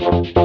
Love.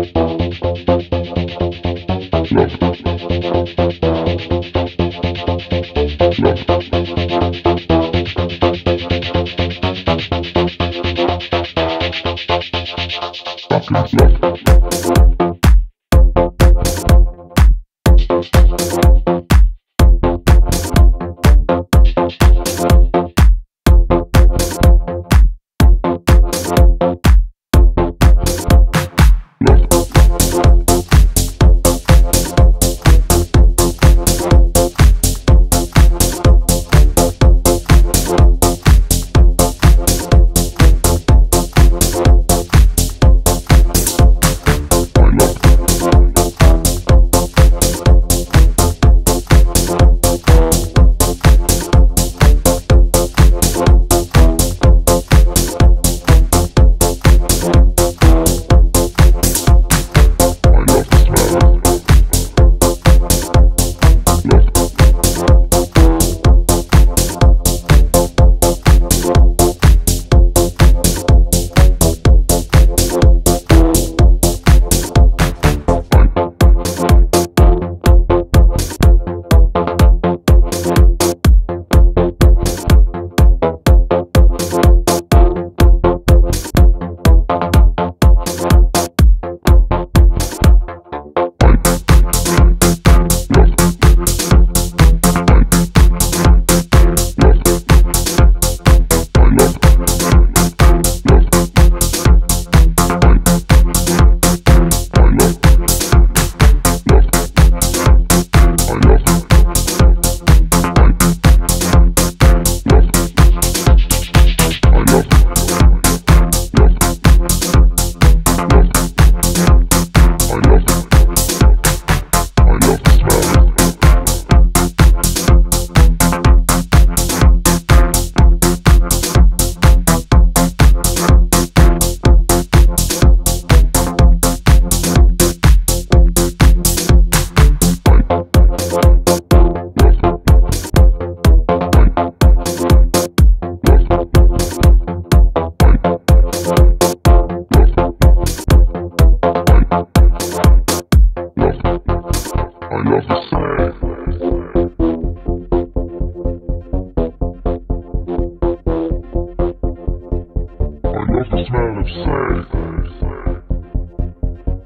smells mad of sex.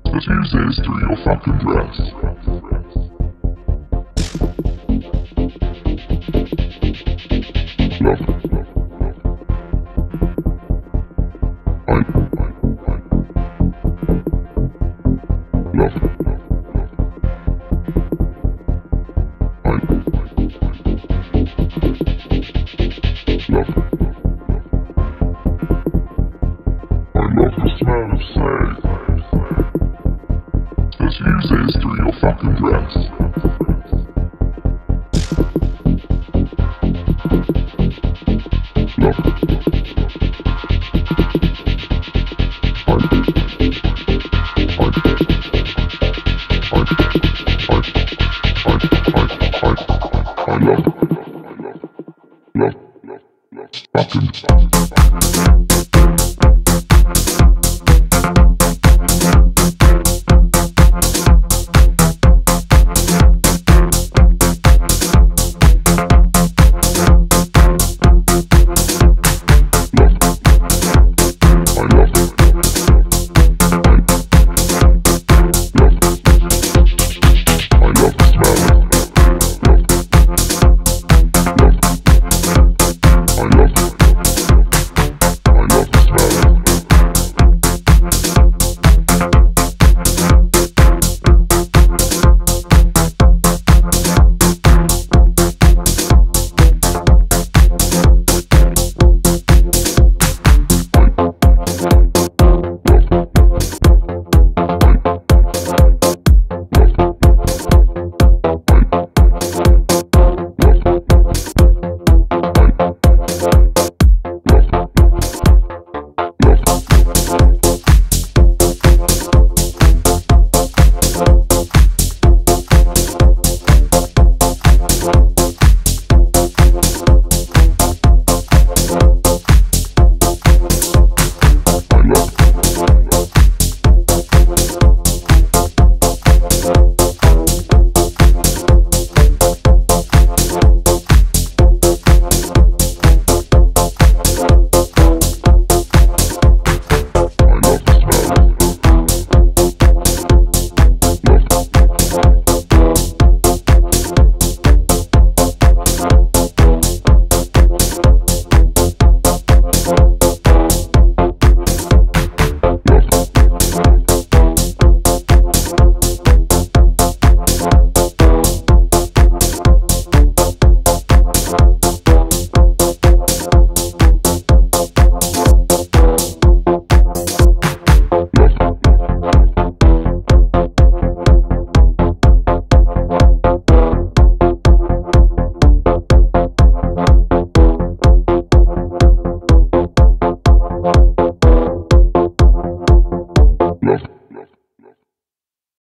The Tuesdays through your fucking dress. Love. Love. proud of say. This music's through your fucking dress. Fucking.